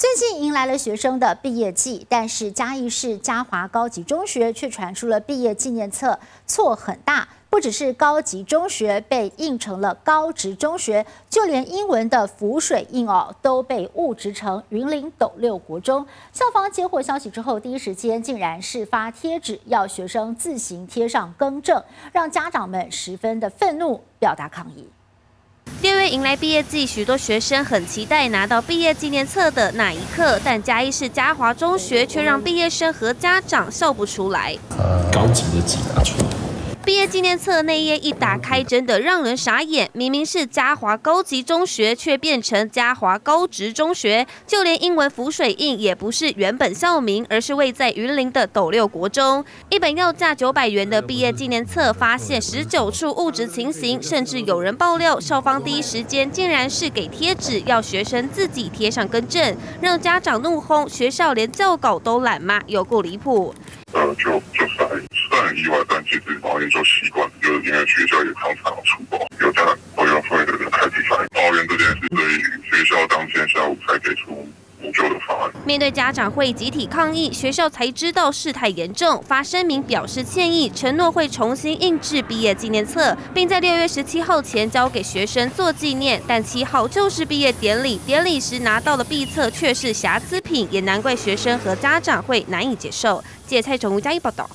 最近迎来了学生的毕业季，但是嘉义市嘉华高级中学却传出了毕业纪念册错很大，不只是高级中学被印成了高职中学，就连英文的浮水印哦都被误植成云林斗六国中。校方接获消息之后，第一时间竟然是发贴纸要学生自行贴上更正，让家长们十分的愤怒，表达抗议。迎来毕业季，许多学生很期待拿到毕业纪念册的那一刻，但嘉义市嘉华中学却让毕业生和家长笑不出来。高级的级拿出来。毕业纪念册那页一打开，真的让人傻眼。明明是嘉华高级中学，却变成嘉华高职中学。就连英文浮水印也不是原本校名，而是位在云林的斗六国中。一本要价九百元的毕业纪念册，发现十九处误植情形，甚至有人爆料，校方第一时间竟然是给贴纸，要学生自己贴上更正，让家长怒轰，学校连教稿都懒吗？有够离谱。呃，就就还算很意外，但其实抱怨就习惯，就是因为学校也常常出国，有家长抱怨会的人开始反映抱怨这件事，对于当天下午才给出。面对家长会集体抗议，学校才知道事态严重，发声明表示歉意，承诺会重新印制毕业纪念册，并在六月十七号前交给学生做纪念。但七号就是毕业典礼，典礼时拿到的毕册却是瑕疵品，也难怪学生和家长会难以接受。借蔡崇吴嘉义报道。